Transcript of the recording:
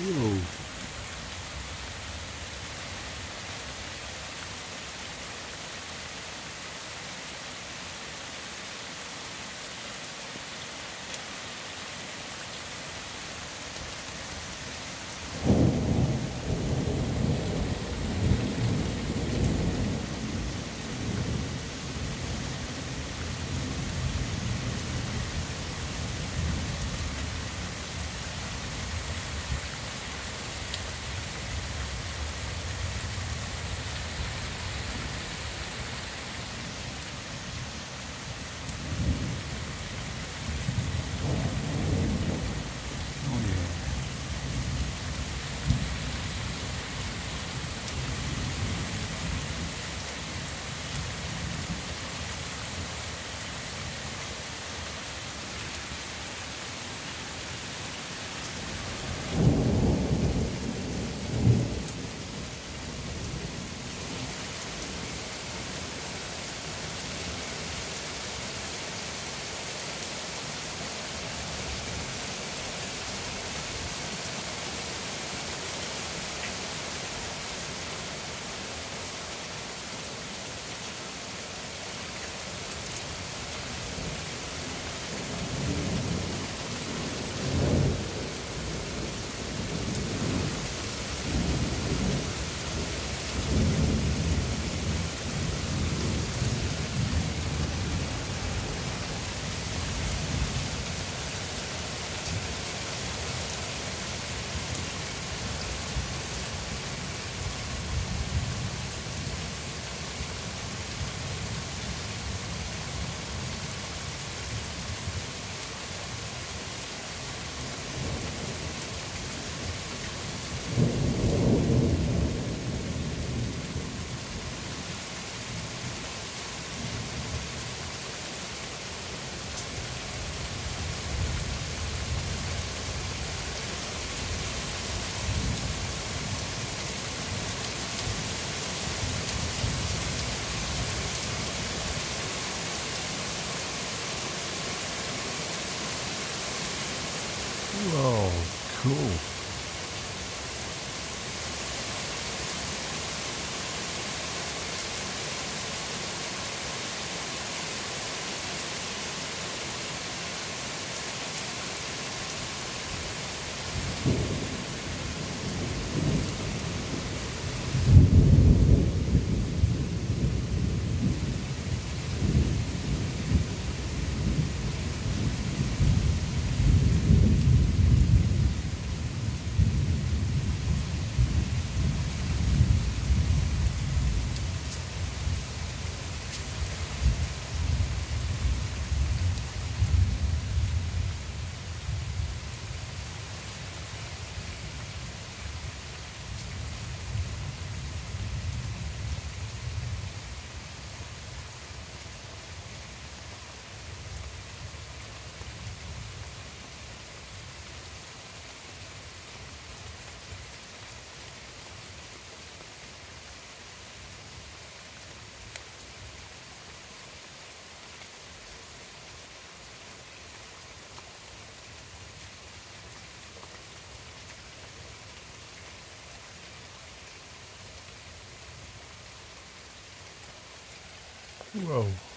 Whoa. Whoa, cool. Whoa.